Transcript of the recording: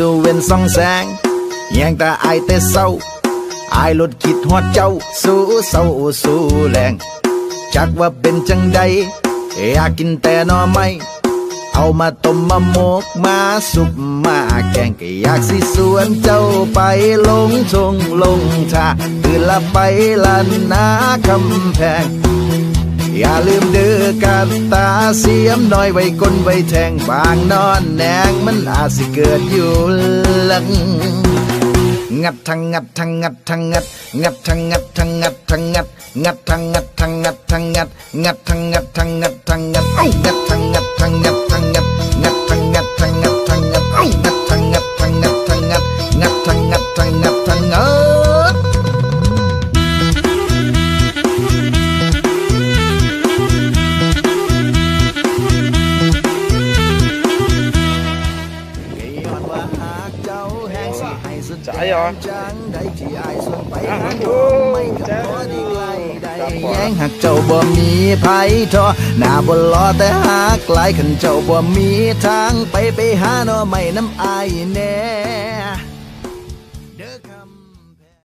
ดูเวนส่องแสงแยงตาอายแต่เศร้าอายลดคิดฮอดเจ้า สู้เศร้าสู้แรงจักว่าเป็นจังใดอยากกินแต่นอไม่เอามาต้มมาหมกมาสุกมาแกงก็อยากสิสวนเจ้าไปลงทงลงท่าตื่นละไปละนนาคำแพง อย่าลืมเดือ กัดตาเสียมน้อยไว้ก้นไว้แทงบางนอนแนงมันอาจสิเกิดอยู่หลังงัดทางงัดทางงัดทางงัดงัดทางงัดทางงัดทางงัดงัดทางงัดทางงัดทางงัดงัดทางงัดทางงัดทางงัดงัดทางงัดทางงัดทางงัด ว่าหากเจ้าแห่งสิให้สุดจ๋าเหรอจังได้ที่อายส่วนไปอ่าหาโอ้ไม่ก็จ๋าพอดีไกลได้ครับผมแย้งหากเจ้าบ่มีไผทอหน้าบ่รอแต่หากไกลขันเจ้าบ่มีทางไปไปหาหน่อไม่น้ำอายแน่